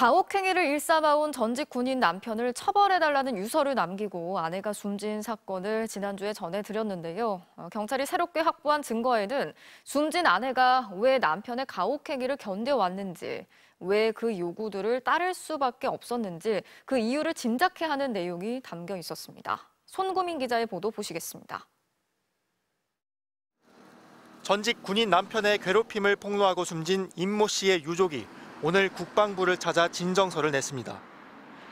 가혹행위를 일삼아온 전직 군인 남편을 처벌해달라는 유서를 남기고 아내가 숨진 사건을 지난주에 전해드렸는데요. 어, 경찰이 새롭게 확보한 증거에는 숨진 아내가 왜 남편의 가혹행위를 견뎌왔는지, 왜 그 요구들을 따를 수밖에 없었는지 그 이유를 짐작해 하는 내용이 담겨 있었습니다. 손구민 기자의 보도 보시겠습니다. 전직 군인 남편의 괴롭힘을 폭로하고 숨진 임모 씨의 유족이 오늘 국방부를 찾아 진정서를 냈습니다.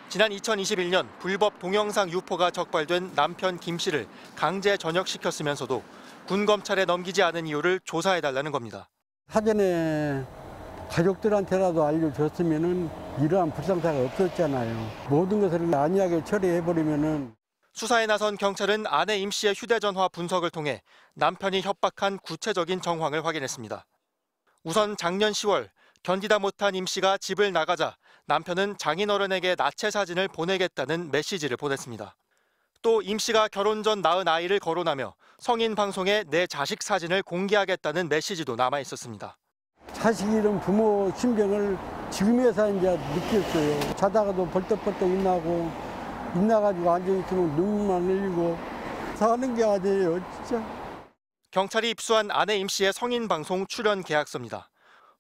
지난 2021년 불법 동영상 유포가 적발된 남편 김 씨를 강제 전역시켰으면서도 군 검찰에 넘기지 않은 이유를 조사해달라는 겁니다. 사전에 가족들한테라도 알려줬으면은 이러한 불상사가 없었잖아요. 모든 것을 안이하게 처리해버리면은 수사에 나선 경찰은 아내 임 씨의 휴대전화 분석을 통해 남편이 협박한 구체적인 정황을 확인했습니다. 우선 작년 10월 견디다 못한 임 씨가 집을 나가자 남편은 장인어른에게 나체 사진을 보내겠다는 메시지를 보냈습니다. 또 임 씨가 결혼 전 낳은 아이를 거론하며 성인 방송에 내 자식 사진을 공개하겠다는 메시지도 남아 있었습니다. 자식 잃은 부모 심정을 지금에서 이제 느꼈어요. 자다가도 벌떡벌떡 일나고 일나가지고 앉아있으면 눈만 흘리고 사는 게 아니에요, 진짜. 경찰이 입수한 아내 임 씨의 성인 방송 출연 계약서입니다.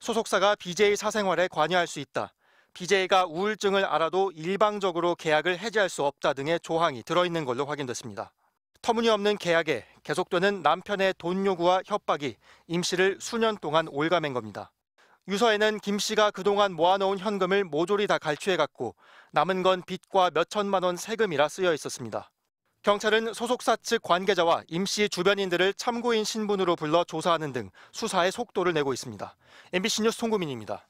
소속사가 BJ 사생활에 관여할 수 있다. BJ가 우울증을 알아도 일방적으로 계약을 해지할 수 없다 등의 조항이 들어있는 걸로 확인됐습니다. 터무니없는 계약에 계속되는 남편의 돈 요구와 협박이 임 씨를 수년 동안 올가맨 겁니다. 유서에는 김 씨가 그동안 모아놓은 현금을 모조리 다 갈취해갔고 남은 건 빚과 몇 천만 원 세금이라 쓰여 있었습니다. 경찰은 소속사 측 관계자와 임 씨 주변인들을 참고인 신분으로 불러 조사하는 등 수사에 속도를 내고 있습니다. MBC 뉴스 송구민입니다.